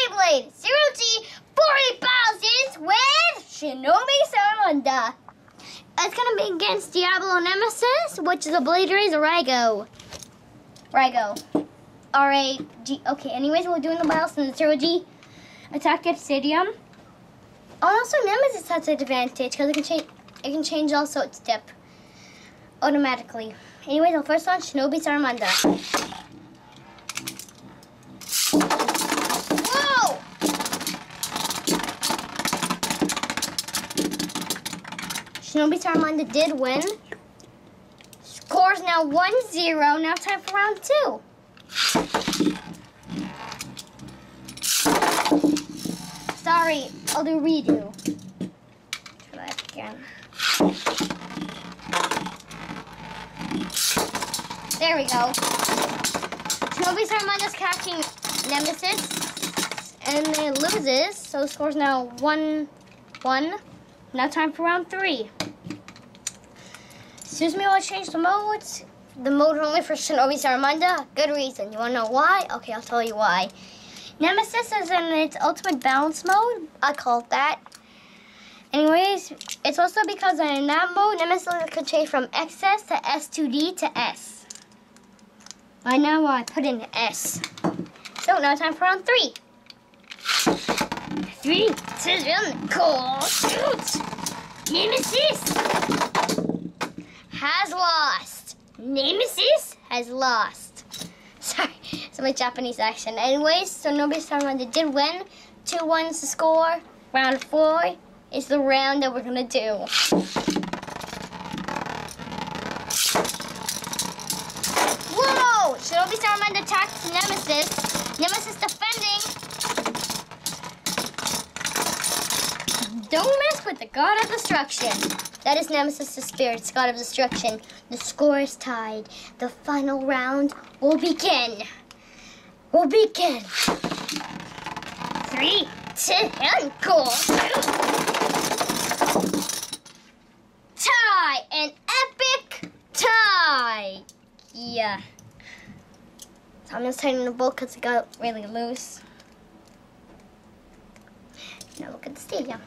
Beyblade Zero G 40 Thousands with Shinobi Saramanda. It's gonna be against Diablo Nemesis, which the blader is Rago. Rago. R A G. Okay, anyways, we're doing the battles in the Zero G Attack Obsidian. Also, Nemesis has an advantage because it can change. It can change also its dip automatically. Anyways, I'll first launch Shinobi Saramanda. Shinobi Saramanda did win. Score's now 1-0. Now time for round two. Sorry, I'll do redo. Try that again. There we go. Shinobi Saramanda's catching Nemesis and it loses, so score's now 1 1. Now time for round 3. Excuse me while I change the modes. The mode only for Shinobi Saramanda. Good reason. You wanna know why? Okay, I'll tell you why. Nemesis is in its ultimate balance mode. I call it that. Anyways, it's also because in that mode, Nemesis can change from XS to S2D to S. Right now, I put in S. So now time for round three. Three, two, one, cool, shoot! Nemesis has lost. Nemesis has lost. Sorry, it's my Japanese accent. Anyways, so Nobody they did win. 2-1 is the score. Round 4 is the round that we're to do. Whoa! Shinobi Saramanda attacks Nemesis. Nemesis defending. Don't mess with the God of Destruction. That is Nemesis the Spirit's God of Destruction. The score is tied. The final round will begin. Will begin. Three, two, one, go. Tie! An epic tie! Yeah. So I'm just tightening the bolt because it got really loose. Now look at the stadium.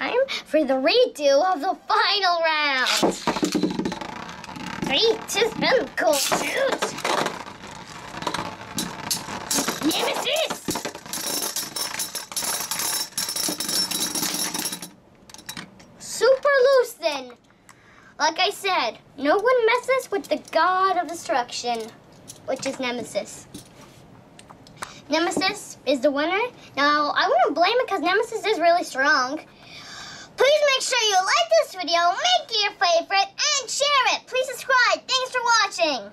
Time for the redo of the final round. Three, cool, shoot! Nemesis! Super loose then. Like I said, no one messes with the god of destruction, which is Nemesis. Nemesis is the winner. Now, I wouldn't blame it because Nemesis is really strong. Make sure you like this video, make it your favorite, and share it. Please subscribe. Thanks for watching.